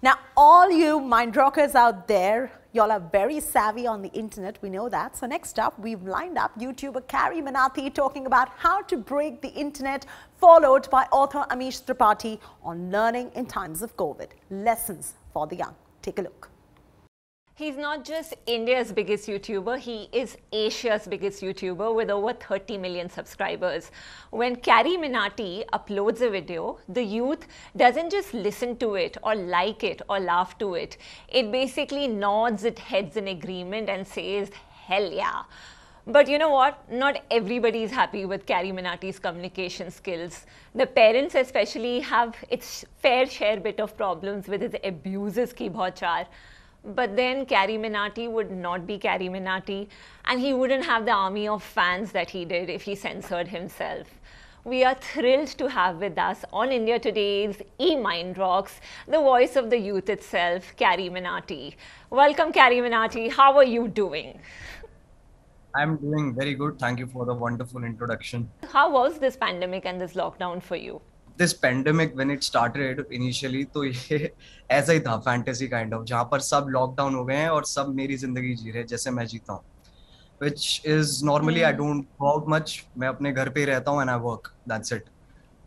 Now, all you mind rockers out there, y'all are very savvy on the internet. We know that. So, next up, we've lined up YouTuber Carrie Minathi talking about how to break the internet, followed by author Amish Tripathi on learning in times of COVID. Lessons for the young. Take a look. He's not just India's biggest YouTuber, he is Asia's biggest YouTuber with over 30 million subscribers. When Carrie Minati uploads a video, the youth doesn't just listen to it or like it or laugh to it. It basically nods its heads in agreement and says, hell yeah. But you know what? Not everybody is happy with Carrie Minati's communication skills. The parents especially have its fair share bit of problems with his abuses ki bhauchar. But then Carrie Minati would not be Carrie Minati, and he wouldn't have the army of fans that he did if he censored himself. We are thrilled to have with us on India Today's E Mind Rocks, the voice of the youth itself, Carrie Minati. Welcome, Carrie Minati. How are you doing? I'm doing very good. Thank you for the wonderful introduction. How was this pandemic and this lockdown for you? This pandemic when it started initially तो ये ऐसा ही था fantasy kind of जहाँ पर सब lockdown हो गए हैं और सब मेरी ज़िंदगी जी रहे जैसे मैं जीता हूँ which is normally I don't out much मैं अपने घर पे ही रहता हूँ and I work that's it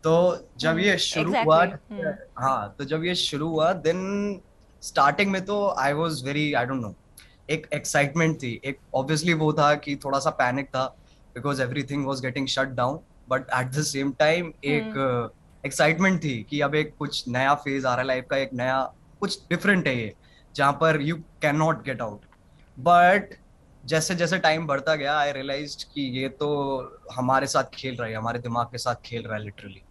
तो जब ये hmm. शुरू exactly. हुआ hmm. हाँ तो जब ये शुरू हुआ देन स्टार्टिंग में तो I was very I don't know एक एक्साइटमेंट थी एक ऑब्वियसली वो था कि थोड़ा सा पैनिक था बिकॉज़ एवरी thing was getting shut down but at the same time एक hmm. एक्साइटमेंट थी कि अब एक कुछ नया फ़ेज़ आ रहा है लाइफ का एक नया कुछ डिफरेंट है ये जहाँ पर you can not get out but जैसे जैसे टाइम बढ़ता गया आई रियलाइज़ कि ये तो हमारे साथ खेल रहा है हमारे दिमाग के साथ खेल रहा है लिटरली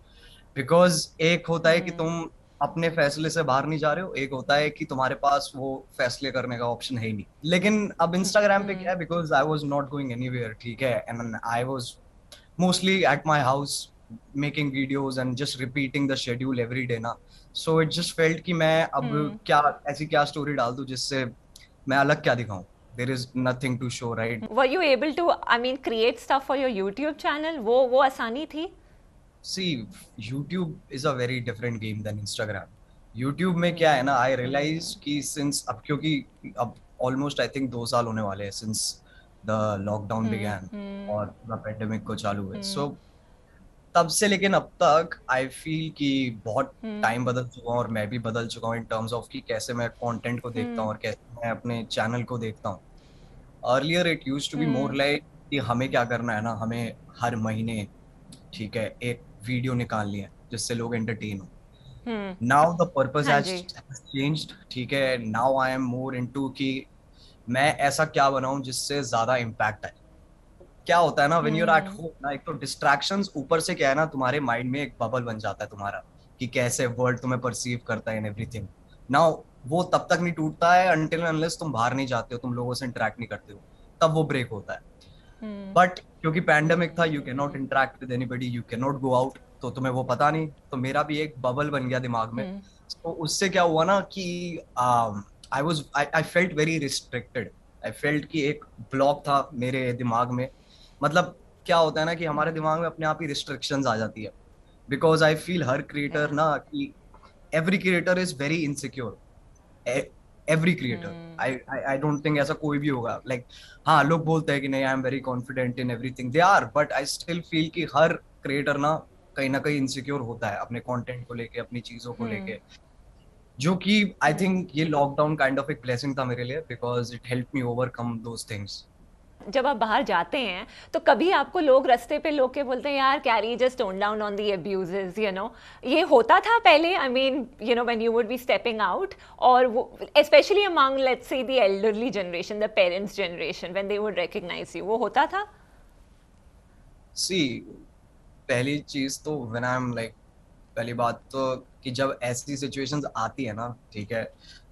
बिकॉज़ एक होता है कि hmm. तुम अपने फैसले से बाहर नहीं जा रहे हो एक होता है कि तुम्हारे पास वो फैसले करने का ऑप्शन है ही नहीं लेकिन अब इंस्टाग्राम पे hmm. क्या है because I was not going any ठीक है and I was mostly at my house making videos and just repeating the schedule every day ना so it just felt कि मैं अब hmm. क्या ऐसी क्या story डाल दूँ जिससे मैं अलग क्या दिखाऊँ there is nothing to show right were you able to i mean create stuff for your youtube channel वो वो आसानी थी see youtube is a very different game than instagram youtube में क्या है ना i realize कि since अब क्योंकि अब almost i think दो साल होने वाले हैं since the lockdown hmm. began hmm. और the pandemic को चालू हुए hmm. so तब से लेकिन अब तक आई फील कि बहुत टाइम हम्म। बदल चुका हूँ और मैं भी बदल चुका हूँ इन टर्म्स ऑफ़ कि कैसे मैं कंटेंट को देखता हूँ हम्म। और कैसे मैं अपने चैनल को देखता हूँ। Earlier it use to be more like कि हमें क्या करना है ना हमें हर महीने ठीक है एक वीडियो निकालनी है जिससे लोग एंटरटेन हो। Now the purpose has changed ठीक है now I am more into कि मैं ऐसा क्या बनाऊँ जिससे ज़्यादा इम्पैक्ट आए। क्या होता है ना when you are at home ना एक तो डिस्ट्रैक्शंस ऊपर से क्या है ना तुम्हारे माइंड में एक बबल बन जाता है तुम्हारा कि कैसे वर्ल्ड तुम्हें परसीव करता है इन एवरीथिंग नाउ वो तब तक नहीं टूटता है अनटिल अनलेस तुम बाहर नहीं जाते हो तुम लोगों से इंटरेक्ट नहीं करते हो तब वो ब्रेक होता है। But hmm. क्योंकि पैंडेमिक था you can not interact with anybody you can not go out तो तुम्हें वो पता नहीं तो मेरा भी एक बबल बन गया दिमाग में। hmm. तो उससे क्या हुआ ना कि I was I felt very restricted I felt कि एक ब्लॉक था मेरे दिमाग में मतलब क्या होता है ना कि हमारे दिमाग में अपने आप ही रिस्ट्रिक्शंस आ जाती है। बिकॉज़ आई फील हर क्रिएटर ना कि every creator is very insecure every creator I I don't think ऐसा कोई भी होगा। लाइक like, हाँ लोग बोलते हैं कि नहीं I am very confident in everything they are but I still feel कि हर क्रिएटर ना कहीं ना कहीं इनसिक्योर होता है अपने कंटेंट को लेके अपनी चीज़ों को hmm. लेके। जो कि आई थिंक ये लॉकडाउन काइंड ऑफ़ एक ब्लेसिंग था मेरे लिए because it help me overcome those things जब आप बाहर जाते हैं तो कभी आपको लोग रास्ते पे लोग के बोलते हैं यार Carry just tone down on the abuses you know ये होता था पहले I mean you know when you would be stepping out और वो specially among let's say the elderly generation the parents generation when they would recognise you वो होता था? सी पहली चीज़ तो व्हेन आई एम लाइक पहली बात तो कि जब ऐसी सिचुएशंस आती है ना ठीक है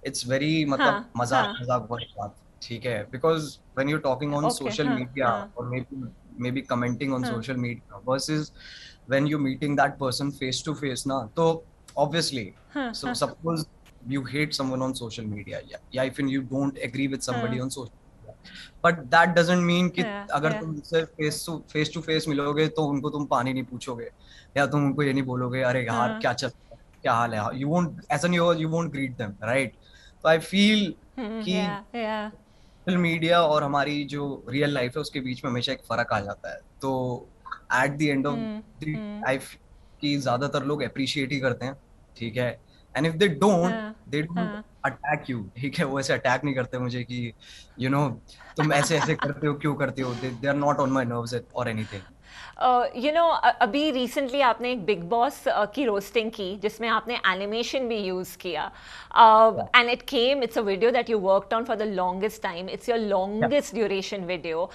इट्स वेरी मतलब हाँ, मज़ाक हाँ. मज़ाक वाली बात ठीक है? Because when you talking on social media और maybe maybe commenting on social media versus when you meeting that person face to face ना तो obviously so suppose you hate someone on social media yeah, yeah if you don't agree with somebody on social media but that doesn't mean कि yeah, अगर yeah. तुम उनसे face to face to face मिलोगे तो उनको तुम पानी नहीं पूछोगे या तुम उनको ये नहीं बोलोगे अरे यार क्या चल क्या हाल है? यू वोंट नहीं होगा you won't greet them right तो आई फील कि yeah, yeah. सोशल मीडिया और हमारी जो रियल लाइफ है उसके बीच में हमेशा एक फ़र्क आ जाता है। तो at the end of the. Life की ज़्यादातर लोग अप्रिशिएट ही करते हैं ठीक है? And if they don't they don't. Attack you ठीक है? वो ऐसे अटैक नहीं करते मुझे कि यू you नो know, तुम ऐसे ऐसे करते हो क्यों करते हो? They are not on my nerves और एनीथिंग यू नो अभी रिसेंटली आपने एक बिग बॉस की रोस्टिंग की जिसमें आपने एनिमेशन भी यूज़ किया। And it came it's a video that you worked on for the longest time it's your longest duration video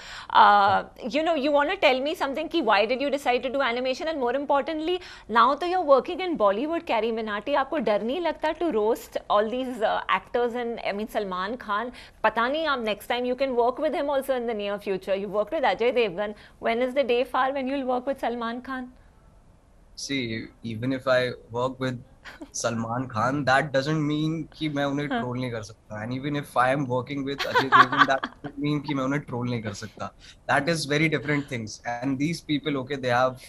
you know you want to tell me something कि why did you decide to do animation and more importantly now तो you are working in Bollywood Carry Minati आपको डर नहीं लगता to roast all these actors and I mean Salman Khan पता नहीं आप next time you can work with him also in the near future you work with Ajay Devgan when is the day far when you'll work with Salman Khan? see even if I work with Salman Khan that doesn't mean कि मैं उन्हें troll नहीं कर सकता and even if I am working with Ajay Devgan that doesn't mean कि मैं उन्हें troll नहीं कर सकता that is very different things and these people okay they have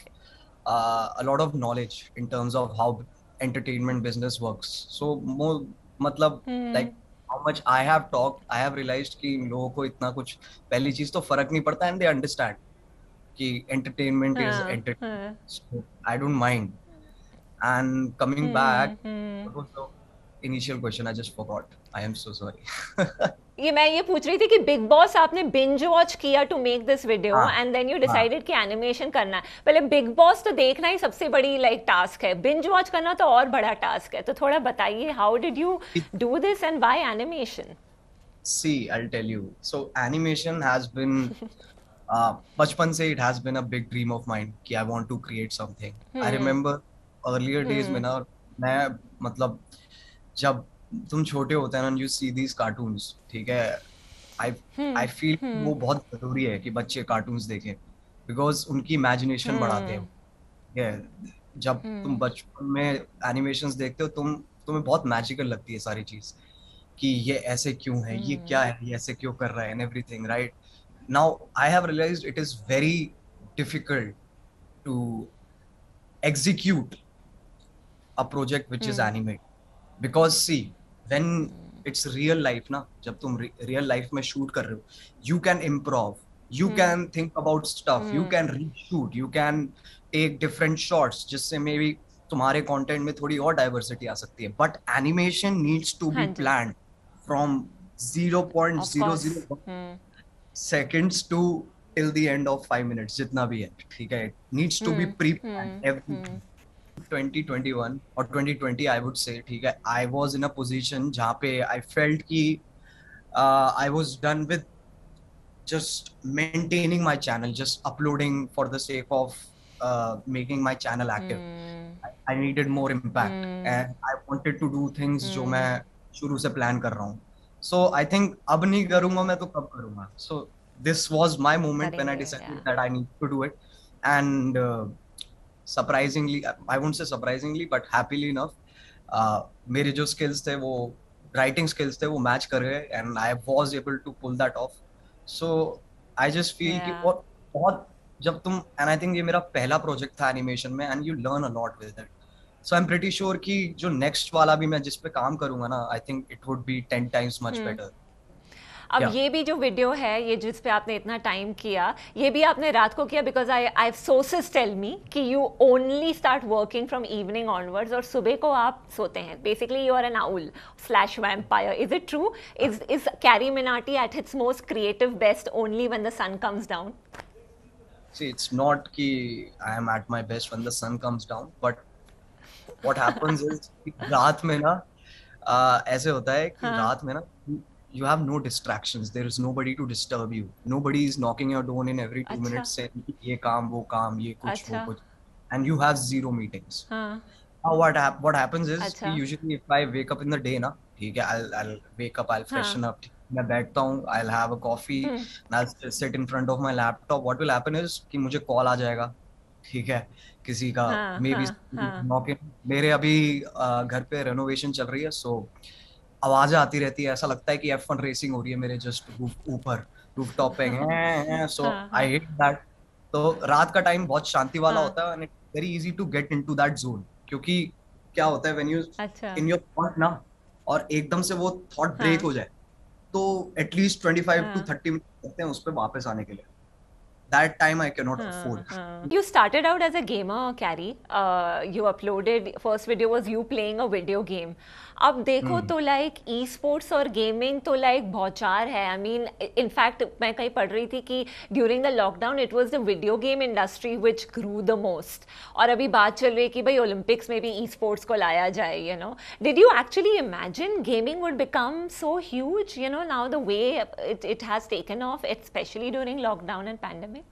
uh, a lot of knowledge in terms of how entertainment business works so more मतलब hmm. like how much I have talked I have realized कि इन लोगों को इतना कुछ पहली चीज़ तो फ़र्क नहीं पड़ता and they understand कि entertainment is I don't mind and coming back initial question I just forgot I am so sorry ये मैं ये पूछ रही थी कि बिग बॉस आपने बिंज वॉच किया to make this video and then you decided कि एनिमेशन करना पहले बिग बॉस तो देखना ही सबसे बड़ी लाइक टास्क है। बिंज वॉच करना तो और बड़ा टास्क है। तो थोड़ा बताइए how did you do this and why animation see I will tell you so animation has been बचपन से it has been a big dream of mine कि I want to create something. I remember earlier days में ना मैं मतलब जब तुम छोटे होते हैं ना you see these cartoons ठीक है? I feel कि वो बहुत ज़रूरी है कि बच्चे cartoons देखें because उनकी इमेजिनेशन बढ़ाते हैं ठीक है? जब तुम बचपन में एनिमेशंस देखते हो तुम तुम्हें बहुत मैजिकल लगती है सारी चीज़ कि ये ऐसे क्यों है ये क्या है ये ऐसे क्यों कर रहा है and everything right Now I have realized it is very difficult to execute a project which is animated because see when it's real life ना जब तुम real life में shoot कर रहे हो you can improv you can think about stuff you can reshoot you can take different shots जिससे maybe तुम्हारे content में थोड़ी और diversity आ सकती है but animation needs to be हाँ जी। planned from 0.001 seconds to till the end of 5 minutes जितना भी है ठीक है it needs to hmm. be pre-planned everything 2021 और 2020 I would say ठीक है I was in a position जहाँ पे I felt कि uh, I was done with just maintaining my channel just uploading for the sake of uh, making my channel active I, I needed more impact and I wanted to do things जो मैं शुरू से plan कर रहा हूँ सो I think अब नहीं करूँगा मैं तो कब करूँगा? So this was my moment when I decide I need to do it and surprisingly I would say surprisingly but happily enough मेरे जो स्किल्स थे वो राइटिंग स्किल्स थे वो मैच कर गए and I was able to pull that off so I just feel कि बहुत जब तुम एंड आई थिंक ये मेरा पहला प्रोजेक्ट था एनिमेशन में and you learn a lot with that it so I'm pretty sure कि जो next वाला भी मैं जिस पे काम करूँगा ना I think it would be 10 times much better. अब Yeah. ये भी जो वीडियो है ये जिस पे आपने इतना टाइम किया ये भी आपने रात को किया because I I sources tell me कि you only start working from evening onwards और सुबह को आप सोते हैं। Basically you are an owl slash vampire is it true is is Carry Minati at its most creative best only one the sun comes down See, it's not कि I am at my best when the sun comes down, but what happens is रात में ना uh, ऐसे होता है कि हाँ. रात में ना you have no distractions. There is nobody to disturb you. Nobody is knocking your door in every two अच्छा. minutes saying कि ये काम वो काम ये कुछ वो अच्छा. कुछ and you have zero meetings. हाँ Now what hap- what happens is अच्छा. कि usually if I wake up in the day ना ठीक है I'll I'll wake up I'll freshen up मैं बैठता हूँ I'll have a coffee and I'll s- sit in front of my laptop what will happen is कि मुझे call आ जाएगा ठीक है किसी का हाँ, मे बी हाँ, हाँ. मेरे अभी घर पे रेनोवेशन चल रही है सो आवाज़ें आती रहती है। ऐसा लगता है कि F1 रेसिंग हो रही है मेरे जस्ट ऊपर रूफटॉप पे। सो हाँ, आई हेट दैट तो रात का टाइम बहुत शांति वाला हाँ. होता है and it's very easy to get into that zone क्योंकि क्या होता है when you in your thought ना और एकदम से वो थॉट हाँ। ब्रेक हो जाए तो एटलीस्ट 25 टू थर्टी मिनट लगते हैं उस पे वापस आने के लिए। That time I can not हाँ, अफोर्ड हाँ. You started out as a gamer, Carrie. Uh, you uploaded first video was you playing a video game. अब देखो तो लाइक ई स्पोर्ट्स और गेमिंग तो लाइक भौचार है आई मीन इनफैक्ट मैं कहीं पढ़ रही थी कि during the lockdown it was the video game industry which grew the most और अभी बात चल रही है कि भाई ओलंपिक्स में भी ई स्पोर्ट्स को लाया जाए you know did you actually imagine gaming would become so huge you know now the way it it has taken off specially during lockdown and pandemic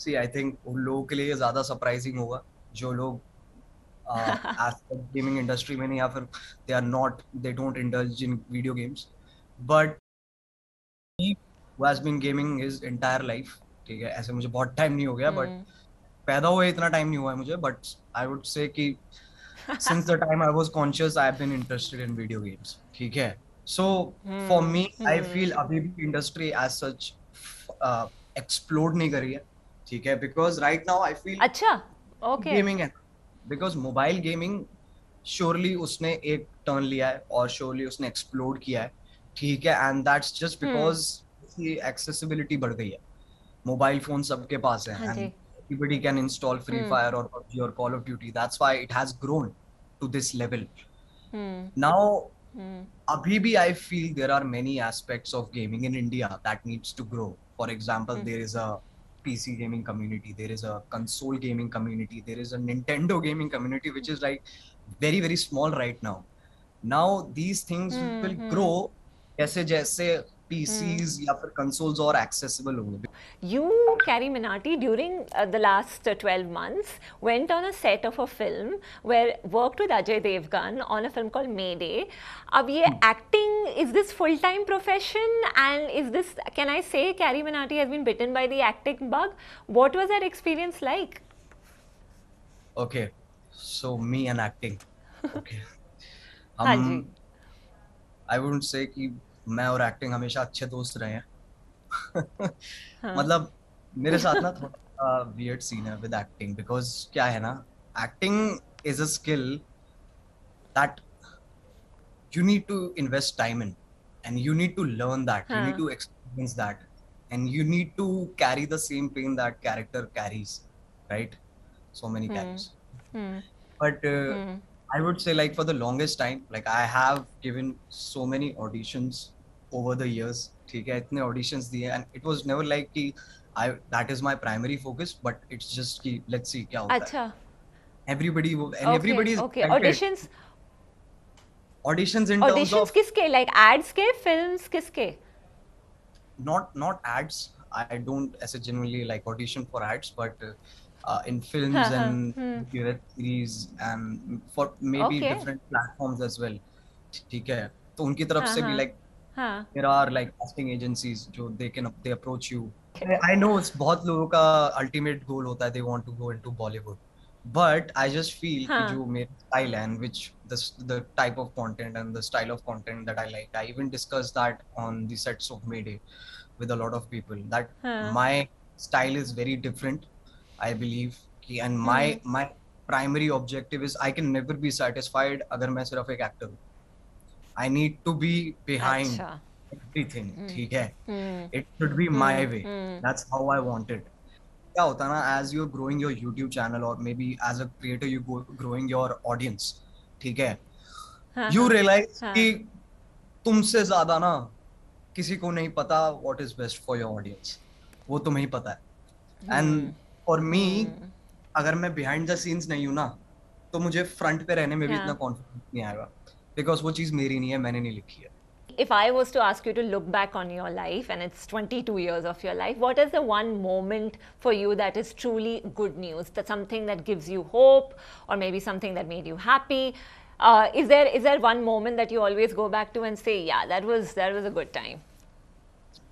see I think उन लोगों के लिए ज़्यादा surprising होगा जो लोग गेमिंग इंडस्ट्री में नहीं या फिर they are not they don't indulge in video games but been gaming is entire life ठीक है ऐसे मुझे बहुत टाइम नहीं हो गया बट हम्म। पैदा हुआ इतना टाइम नहीं हुआ है मुझे बट आई वुड से कि since the time I was conscious I have been interested in video games ठीक है? So for me I feel अभी भी इंडस्ट्री एज सच एक्सप्लोर नहीं करी है। ठीक है? Because right now I feel अच्छा ओके गेमिंग है। बिकॉज़ मोबाइल गेमिंग श्योरली उसने एक टर्न लिया है और श्योरली उसने एक्सप्लोर किया है। ठीक है? एंड दैट्स जस्ट बिकॉज़ उसकी एक्सेसिबिलिटी बढ़ गई है। मोबाइल फ़ोन सबके पास है। And everybody can install Free Fire और PUBG और Call of Duty that's why it has grown to this level now अभी भी I feel there are many aspects of gaming in India that needs to grow for example there is a pc gaming community there is a console gaming community there is a nintendo gaming community which is like very very small right now now these things Hmm, will hmm. grow जैसे जैसे PCs या फिर consoles और accessible होंगे Minati, during uh, the last uh, 12 months, went on a set of a film where worked with Ajay Devgan on a film called Mayday. अब ये acting is this full time profession and is this can I say Carrie Minati has been bitten by the acting bug? What was that experience like? Okay, so me and acting. Okay. um, हाँ जी। I wouldn't say कि मैं और acting हमेशा अच्छे दोस्त रहे हैं। हाँ। मतलब मेरे साथ ना थोड़ा वियर्ड सीन है विद एक्टिंग बिकॉज़ क्या है ना acting is a skill that you need to invest time in and you need to learn that you need to experience that and you need to carry the same pain that character carries right so many carries but I would say like for the longest time like I have given so many auditions over the years. ठीक है इतने auditions दिए and it was never like कि I that is my primary focus, but it's just कि let's see क्या होता है. अच्छा and okay, everybody is okay. excited. auditions auditions in terms auditions of किसके like ads के films किसके not not ads. I don't as a generally like audition for ads, but uh, uh, in films हाँ, हाँ, and hmm. web series and for maybe Okay. different platforms as well. ठीक है तो उनकी तरफ़ हाँ, से भी हाँ। like हाँ there are like casting agencies जो they can they approach you I know it's बहुत लोगों का ultimate goal होता है they want to go into Bollywood but I just feel कि हाँ. जो मेरा style है and which the the type of content and the style of content that I like I even discussed that on the sets of Mayday with a lot of people that हाँ. my style is very different I believe कि and my my primary objective is I can never be satisfied अगर मैं सिर्फ एक actor हूँ I need to be behind everything ठीक है? It should be my way that's how I wanted क्या होता ना as you are growing your YouTube channel और maybe as a creator you growing your audience ठीक है? हाँ, यू रियलाइज़ हाँ। हाँ। कि तुमसे ज़्यादा ना किसी को नहीं पता what is best for your audience वो तुम्हें ही पता है। एंड फॉर मी अगर मैं बिहाइंड द सीन्स नहीं हूँ ना तो मुझे फ्रंट पे रहने में भी इतना कॉन्फिडेंस नहीं आएगा। because वो चीज मेरी नहीं है मैंने नहीं लिखी है If I was to ask you to look back on your life, and it's 22 years of your life, what is the one moment for you that is truly good news? That's something that gives you hope, or maybe something that made you happy. Uh, is there is there one moment that you always go back to and say, yeah, that was that was a good time?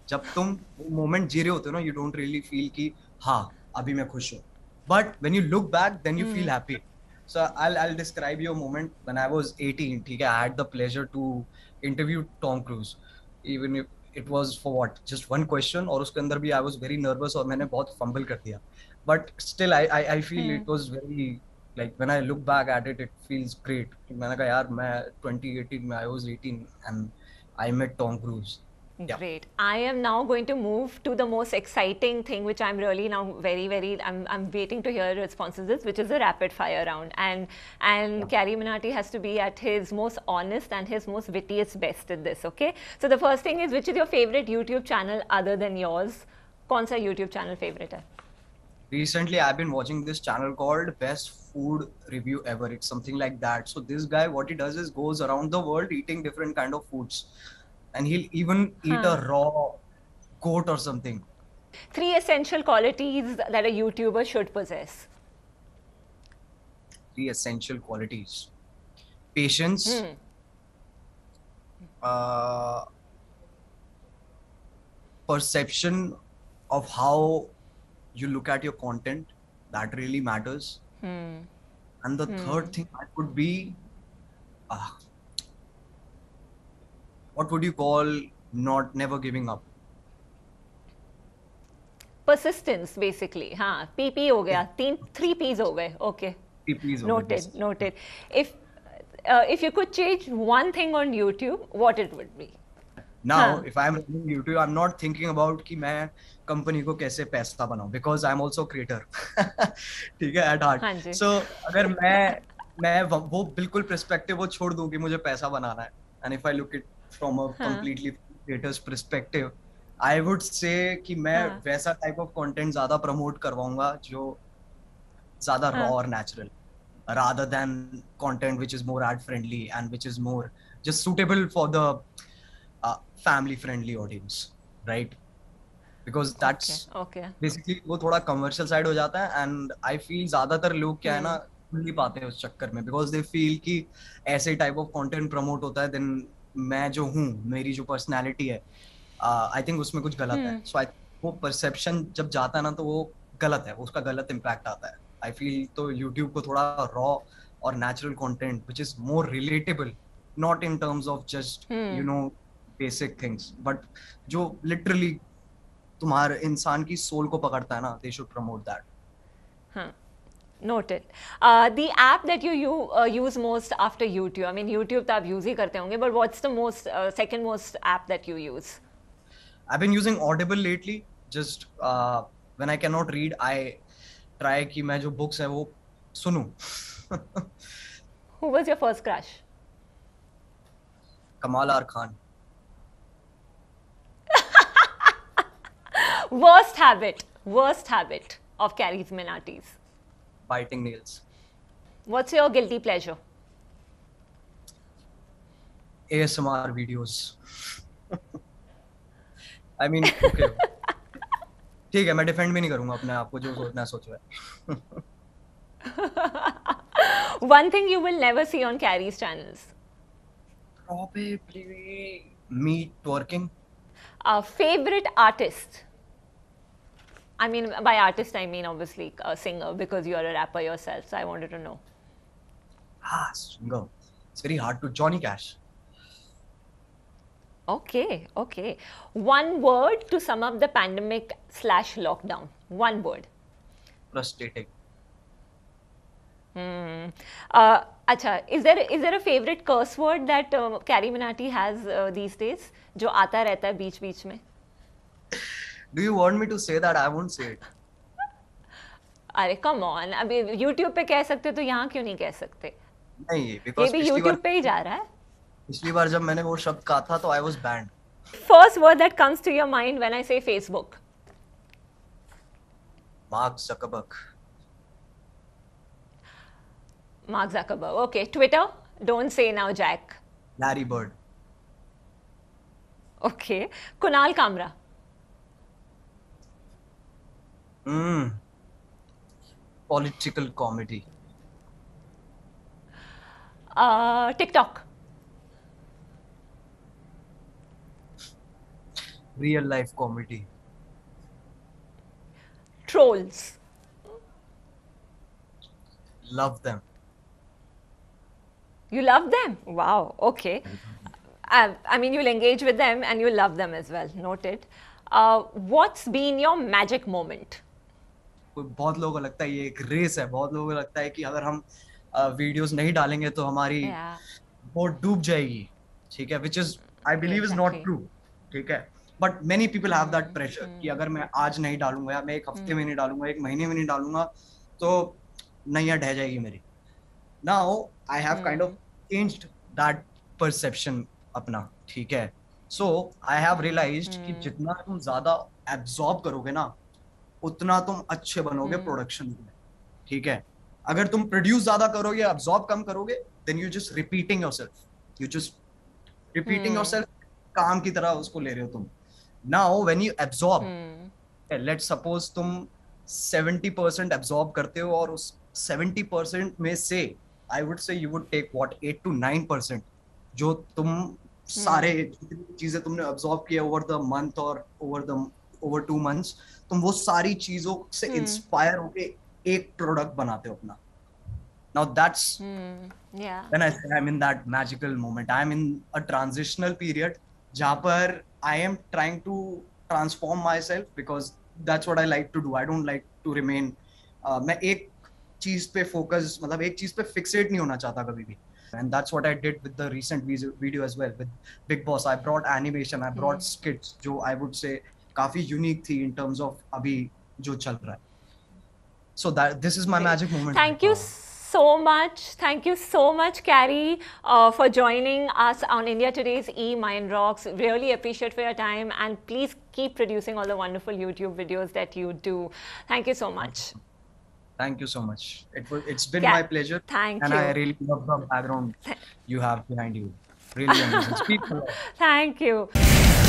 जब तुम वो moment जी रहे होते हो ना you don't really feel कि हाँ अभी मैं खुश हूँ but when you look back then you feel happy so I I describe your moment when I was 18 ठीक है I had the pleasure to interview Tom Cruise even if it was for what just one question और उसके अंदर भी I was very nervous और मैंने बहुत fumble कर दिया but still I I I feel it was very like when I look back at it, it feels great. मैंने कहा यार मैं 2018 में I was 18 and I met Tom Cruise. Great. I am now going to move to the most exciting thing, which I'm really now very, very, I'm, I'm waiting to hear responses, which is a rapid fire round. And and yeah. Minati has to be at his most honest and his most wittiest best at this, okay? So the first thing is, which is your favorite YouTube channel other than yours? Konsa YouTube channel favorite recently i've been watching this channel called best food review ever it's something like that so this guy what he does is goes around the world eating different kind of foods and he'll even eat Huh. a raw goat or something Three essential qualities that a YouTuber should possess. three essential qualities patience Hmm. uh, perception of how you look at your content that really matters Hmm. and the third thing that would be uh, what would you call not never giving up Persistence, basically. हाँ, PP हो गया. तीन, three P's हो गए. Okay. TPs over Noted. this. Noted. If uh, if you could change one thing on YouTube, what it would be? now हाँ. if i'm running youtube i'm not thinking about कि मैं company को कैसे पैसा बनाऊं because i'm also creator ठीक है at heart हाँ जी. so अगर मैं मैं वो वो बिल्कुल perspective वो छोड़ दूं कि मुझे पैसा बनाना है and if i look it from a हाँ. completely creator's perspective i would say कि मैं हाँ. वैसा type of content ज़्यादा promote करवाऊँगा जो ज़्यादा raw हाँ. और natural rather than content which is more ad friendly and which is more just suitable for the uh, family friendly audience right because that's Okay. Okay. Basically वो थोड़ा commercial side हो जाता है and I feel ज़्यादातर लोग क्या है ना हम्म। खुल नहीं पाते हैं उस चक्कर में बिकॉज़ दे फील कि ऐसे टाइप ऑफ़ कंटेंट प्रमोट होता है देन मैं जो हूँ मेरी जो पर्सनैलिटी है आई थिंक उसमें कुछ गलत है हम्म। सो आई वो परसेप्शन जब जाता है ना तो वो गलत है उसका गलत इम्पैक्ट आता है आई फील तो यूट्यूब को थोड़ा रॉ और natural content which is more relatable not in terms of just hmm. You know basic things but जो लिटरली तुम्हारे इंसान की सोल को पकड़ता है ना they should promote that. Noted. Uh, the app that you, you uh, use most after YouTube, I mean YouTube तो आप use ही करते होंगे, but what's the most uh, second most app that you use? I've been using Audible lately. Just uh, when I cannot read, I try कि मैं जो books है वो सुनूं. Who was your first crush? Kamal R Khan. Worst habit, worst habit of Carrie's Minati's. Biting nails. What's your guilty pleasure? ASMR videos. I mean, okay. ठीक है मैं defend भी नहीं करूँगा अपने आप को जो सोचना है सोचो है One thing you will never see on Carrie's channels. Probably me twerking. Uh, favorite artist? I mean, by artist, I mean obviously a singer because you are a rapper yourself. So I wanted to know. Ah, singer. It's very hard to Johnny Cash. Okay, okay. One word to sum up the pandemic slash lockdown. One word. Frustrating. Hmm. Uh, acha, is there is there a favorite curse word that uh, Carrie Minati has uh, these days? जो आता रहता है बीच बीच में. Do you want me to say that? I won't say it. अरे come on अभी YouTube पे कह सकते तो यहाँ क्यों नहीं कह सकते? नहीं ये because भी YouTube पे ही जा रहा है. पिछली बार जब मैंने वो शब्द कहा था तो I was banned First word that comes to your mind when I say Facebook. Mark Zuckerberg Mark Zuckerberg. Okay, Twitter. Don't say now, Jack. Larry Bird Okay, Kunal Kamra. Mm. Political comedy. Uh, TikTok. Real life comedy. Trolls. Love them. You love them? Wow, okay. I, I, mean, you'll engage with them and you'll love them as well. Noted. Uh, what's been your magic moment? बहुत लोगों को लगता है ये एक race है बहुत लोगों को लगता है कि अगर हम वीडियोस नहीं डालेंगे तो हमारी. बोट डूब जाएगी ठीक है which is I believe is not true ठीक है but many people have that pressure. कि अगर मैं आज नहीं डालूँगा या मैं एक हफ़्ते. में नहीं डालूँगा एक महीने में नहीं डालूँगा तो नैया ढह जाएगी मेरी now I have kind of changed that perception अपना ठीक है सो आई हैव रियलाइज्ड कि Hmm. जितना तुम ज़्यादा एब्जॉर्ब करोगे ना उतना तुम अच्छे बनोगे. प्रोडक्शन में ठीक है अगर तुम प्रोड्यूस ज़्यादा करोगे एब्जॉर्ब कम करोगे then you just repeating yourself you just repeating. Yourself काम की तरह उसको ले रहे हो तुम now when you absorb. Let suppose तुम 70% एब्जॉर्ब करते हो और उस 70% में से I would say you would take what 8 to 9 percent जो तुम सारे जितनी चीज़ें तुमने एब्जॉर्ब किया ओवर द मंथ और over the over two months तुम वो सारी चीज़ों से Hmm. इंस्पायर होके एक प्रोडक्ट बनाते हो अपना now that's Hmm. Yeah. then I say I'm in that magical moment. I'm in a transitional period जहाँ पर I am trying to transform myself because that's what I like to do. I don't like to remain. Uh, मैं एक चीज़ पे focus मतलब एक चीज़ पे फिक्सेट नहीं होना चाहता कभी भी and that's what I did with the recent video, video as well with Big Boss. I brought animation, I brought skits जो I would say काफी unique थी in terms of अभी जो चल रहा है. So that this is my Great. magic moment. Thank you Uh, so much. Thank you so much, Carrie, uh, for joining us on India Today's E Mind Rocks. Really appreciate for your time and please keep producing all the wonderful YouTube videos that you do. Thank you so much. Thank you so much. It was it's been Yeah, my pleasure. thank and you. I really love the background you have behind you. Really amazing. Speak for Thank you.